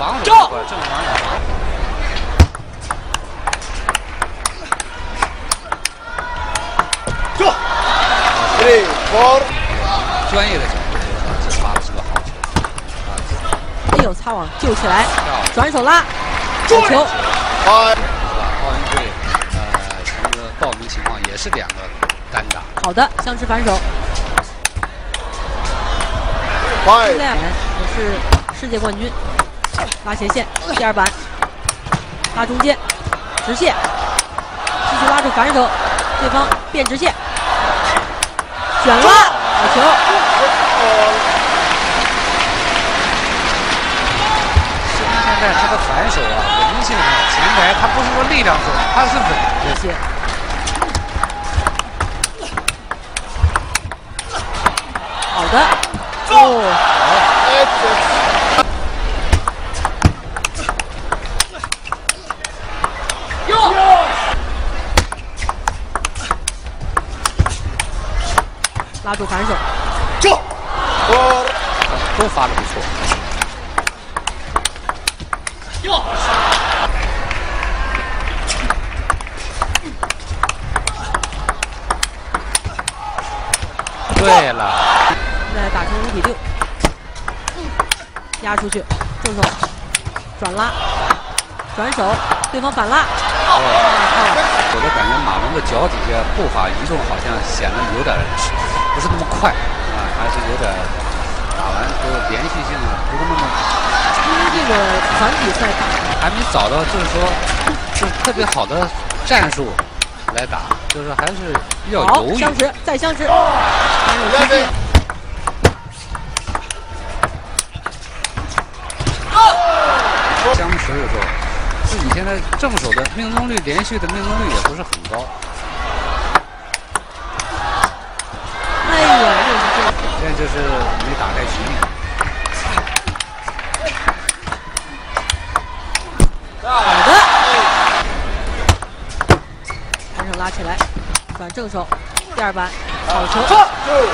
防守这块正常点。这，three four，专业的角度，这发的是个好球。哎呦，擦网救起来，转手拉，好球。five，奥运会呃，这个报名情况也是两个单打。好的，相持反手。也是世界冠军，拉斜线，第二板，拉中间，直线，继续拉住反手，对方变直线，卷拉，好球。现在他的反手啊，稳定性啊，前排他不是说力量重，他是稳这些。好的，哦，拉住反手，这，four，都发的不错。哟。对了，现在打成五比六，压出去，正手转拉，转手，对方反拉，我就感觉马龙的脚底下步伐移动好像显得有点不是那么快。啊，还是有点打完之后连续性啊，不是那么因为这个团体赛打还没找到就是说就是特别好的战术来打，就是还是比较犹豫。相持，再相持，相持的时候，自己现在正手的命中率连续的命中率也不是很高，哎呀，又是这个。现在就是没打开局面。好的，反手拉起来，转正手，第二板，好球 three，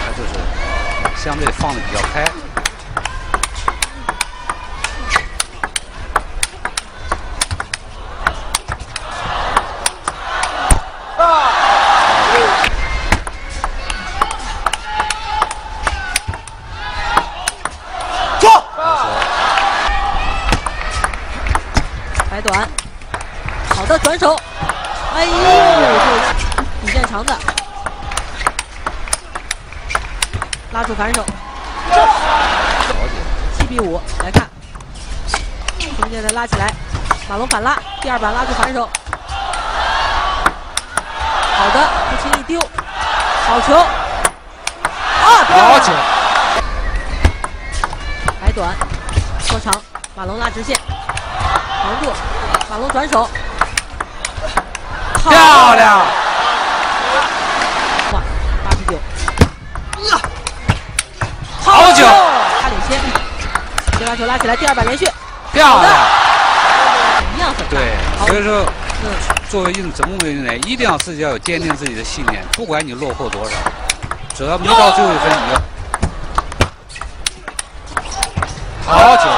他就是相对放的比较开。长的，拉住反手，了解。七比五，来看，中间再拉起来，马龙反拉，第二板拉住反手，好的，不轻易丢，好球，啊，漂亮好球，摆短，拖长，马龙拉直线，防住，马龙转手，漂亮！哇，八比九，好球他领先，接把球拉起来，第二板连续，漂亮！一样？很对，所以说嗯，作为运整个运动员，一定要自己要有坚定自己的信念，不管你落后多少，只要没到最后一分，你要好球，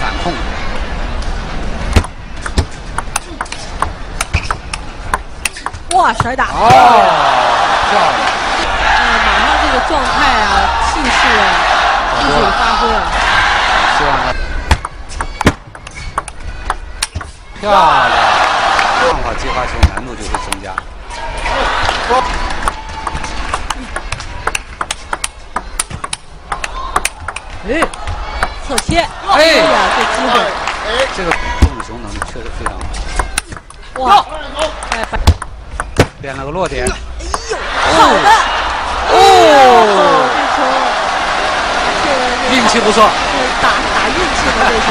反控。哇，甩打，哦，漂亮！嗯，马上这个状态啊，气势啊，一水发挥啊，希望他漂亮，这样的话接发球难度就会增加。哎，侧切，哎呀，这机会，哎这个控球能力确实非常好，哇，哎，变了个落点。哎呦好的，哦，运气不错。是打打运气的这球，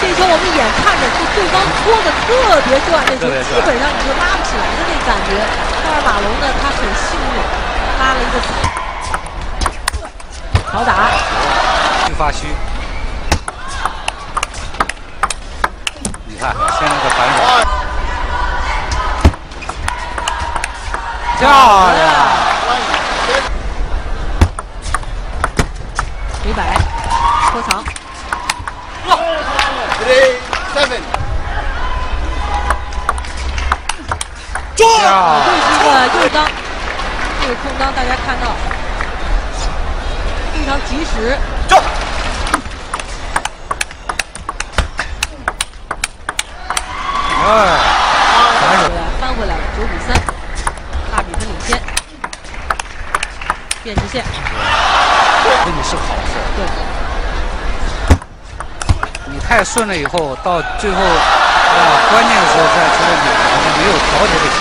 这球我们眼看着就对方拖的特别转，那球基本上你就拉不起来的那感觉。但是马龙呢，他很幸运，拉了一个好打，虚发虚。你看现在的反手，漂亮！回摆，拖长，Three, seven. 这是一个右裆，这个空当大家看到非常及时。哎，回来翻回来了，九比三，大比分领先。变直线，对你是好事。对，你太顺了以后，到最后啊，关键的时候再出问题，你没有调节的机